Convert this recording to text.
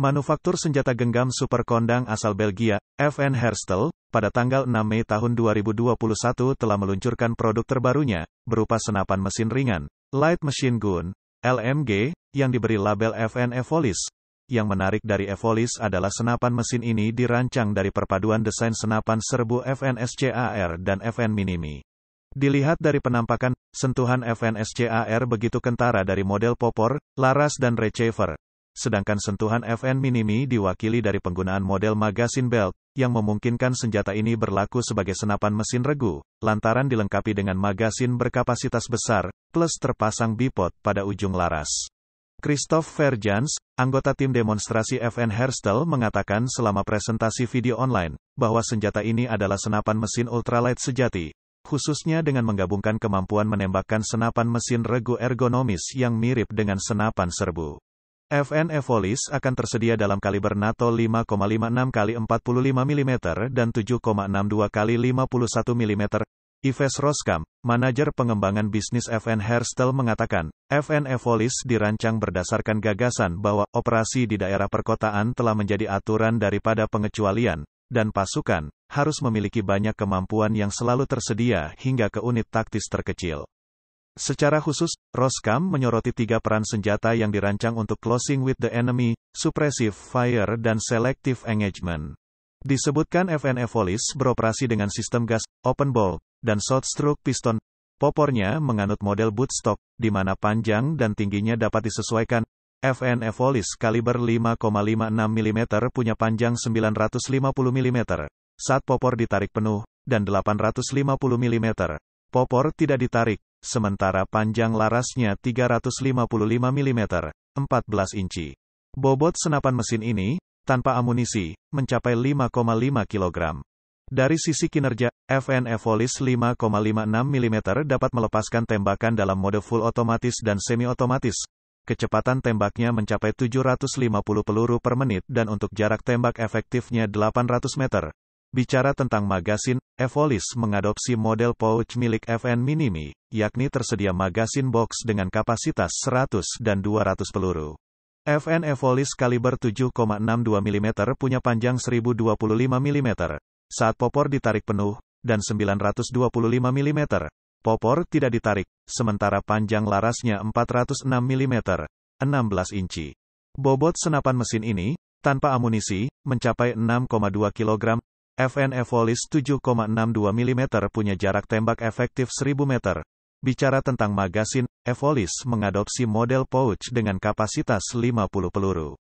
Manufaktur senjata genggam super kondang asal Belgia, FN Herstel, pada tanggal 6 Mei tahun 2021 telah meluncurkan produk terbarunya, berupa senapan mesin ringan, Light Machine Gun, LMG, yang diberi label FN Evolis. Yang menarik dari Evolis adalah senapan mesin ini dirancang dari perpaduan desain senapan serbu FN SCAR dan FN Minimi. Dilihat dari penampakan, sentuhan FN SCAR begitu kentara dari model popor, laras dan receiver, sedangkan sentuhan FN Minimi diwakili dari penggunaan model magazine belt, yang memungkinkan senjata ini berlaku sebagai senapan mesin regu, lantaran dilengkapi dengan magazine berkapasitas besar, plus terpasang bipod pada ujung laras. Christoph Verjans, anggota tim demonstrasi FN Herstel mengatakan selama presentasi video online, bahwa senjata ini adalah senapan mesin ultralight sejati, khususnya dengan menggabungkan kemampuan menembakkan senapan mesin regu ergonomis yang mirip dengan senapan serbu. FN Evolis akan tersedia dalam kaliber NATO 5,56 x 45 mm dan 7,62 x 51 mm. Ives Roskam, manajer pengembangan bisnis FN Herstel mengatakan, FN Evolis dirancang berdasarkan gagasan bahwa operasi di daerah perkotaan telah menjadi aturan daripada pengecualian, dan pasukan harus memiliki banyak kemampuan yang selalu tersedia hingga ke unit taktis terkecil. Secara khusus, Roskam menyoroti tiga peran senjata yang dirancang untuk closing with the enemy, suppressive fire dan selective engagement. Disebutkan FN Evolis beroperasi dengan sistem gas, open bolt, dan short stroke piston. Popornya menganut model bootstock, di mana panjang dan tingginya dapat disesuaikan. FN Evolis kaliber 5,56 mm punya panjang 950 mm, saat popor ditarik penuh, dan 850 mm. Popor tidak ditarik, sementara panjang larasnya 355 mm, 14 inci. Bobot senapan mesin ini, tanpa amunisi, mencapai 5,5 kg. Dari sisi kinerja, FN Evolis 5,56 mm dapat melepaskan tembakan dalam mode full otomatis dan semi-otomatis. Kecepatan tembaknya mencapai 750 peluru per menit dan untuk jarak tembak efektifnya 800 meter. Bicara tentang magasin, Evolis mengadopsi model pouch milik FN Minimi, yakni tersedia magasin box dengan kapasitas 100 dan 200 peluru. FN Evolis kaliber 7,62 mm punya panjang 1025 mm. Saat popor ditarik penuh, dan 925 mm. Popor tidak ditarik, sementara panjang larasnya 406 mm, 16 inci. Bobot senapan mesin ini, tanpa amunisi, mencapai 6,2 kg, FN Evolis 7,62 mm punya jarak tembak efektif 1000 meter. Bicara tentang magasin, Evolis mengadopsi model pouch dengan kapasitas 50 peluru.